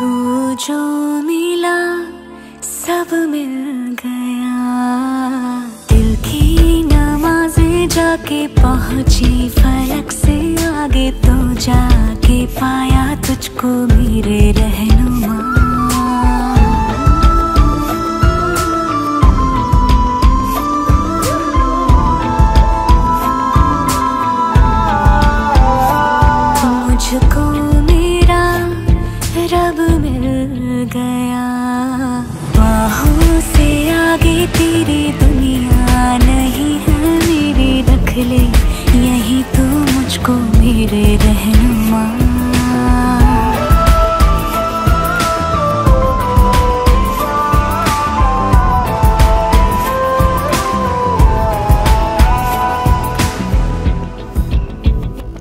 जो मिला, सब मिल गया। दिल की नमाजें जाके पहुँची, फलक से आगे तो जाके पाया तुझको मेरे रहनुमा। मुझको मेरे रहनुमा।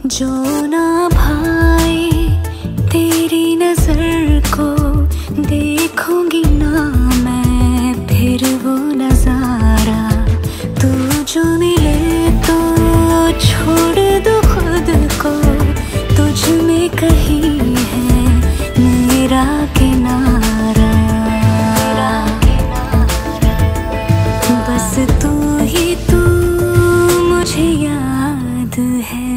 जो ना है मेरा बस तू ही तू, मुझे याद है।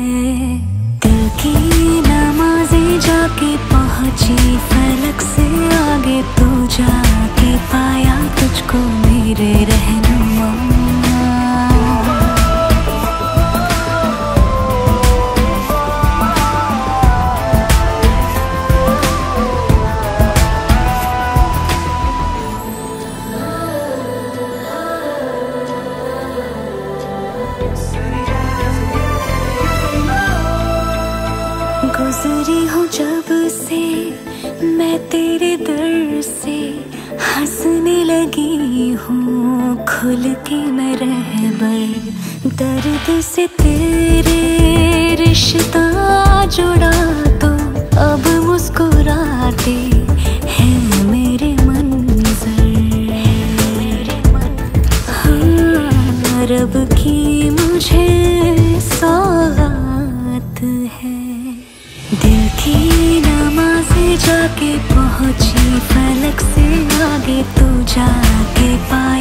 जाके पहुँची, फलक से आगे तू जाके पाया तुझको मेरे रहनुमा खुल के मैं रहबर दर्द से तेरे रिश्ता जुड़ा तो अब मुस्कुराते हैं मेरे मंजर। हाँ, रब की मुझे सौगात है। दिल की नमाज़ें जाके पहुँची फलक से आगे तू जाके तुझको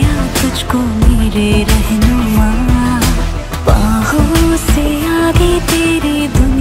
तेरे रहनुमा। बाहों से आगे तेरी दुनिया